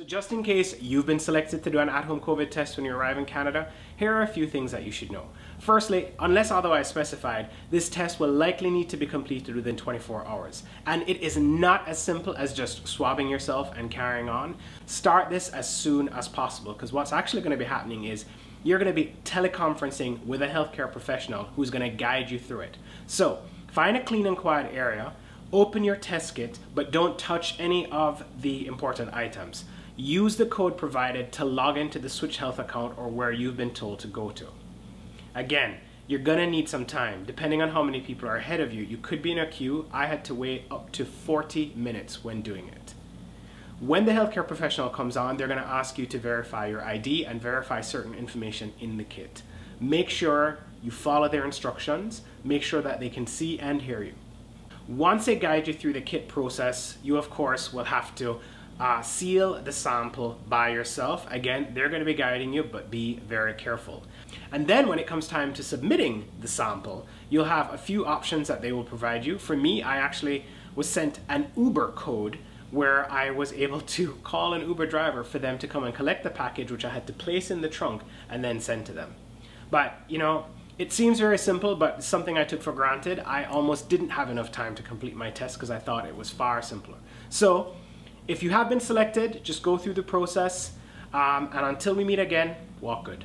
So just in case you've been selected to do an at-home COVID test when you arrive in Canada, here are a few things that you should know. Firstly, unless otherwise specified, this test will likely need to be completed within 24 hours. And it is not as simple as just swabbing yourself and carrying on. Start this as soon as possible because what's actually going to be happening is you're going to be teleconferencing with a healthcare professional who's going to guide you through it. So find a clean and quiet area, open your test kit, but don't touch any of the important items use the code provided to log into the Switch Health account or where you've been told to go to. Again, you're gonna need some time. Depending on how many people are ahead of you, you could be in a queue. I had to wait up to 40 minutes when doing it. When the healthcare professional comes on, they're gonna ask you to verify your ID and verify certain information in the kit. Make sure you follow their instructions. Make sure that they can see and hear you. Once they guide you through the kit process, you of course will have to uh, seal the sample by yourself. Again, they're going to be guiding you, but be very careful. And then when it comes time to submitting the sample, you'll have a few options that they will provide you. For me, I actually was sent an Uber code where I was able to call an Uber driver for them to come and collect the package, which I had to place in the trunk and then send to them. But, you know, it seems very simple, but something I took for granted. I almost didn't have enough time to complete my test because I thought it was far simpler. So if you have been selected, just go through the process. Um, and until we meet again, walk good.